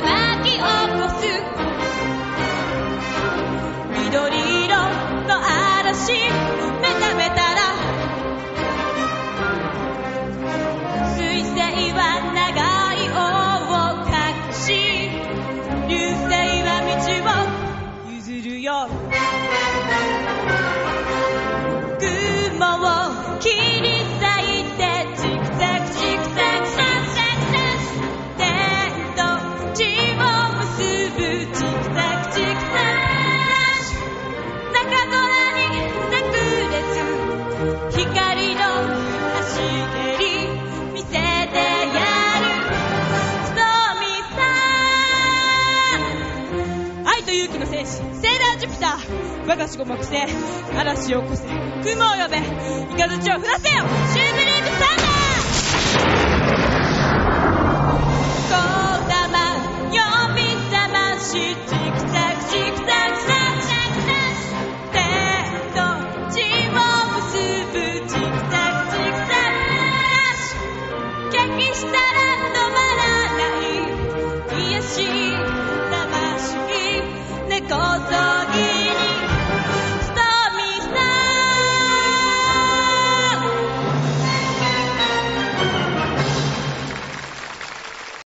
巻き起こす。緑色の嵐めためたら水星は長い尾を隠し流星は道を譲るよ。雲を切り我が守護木星嵐を起こせ雲を呼べ雷を降らせよシューブリームサンダーこだま呼び覚ましてしたら止まらない。癒し魂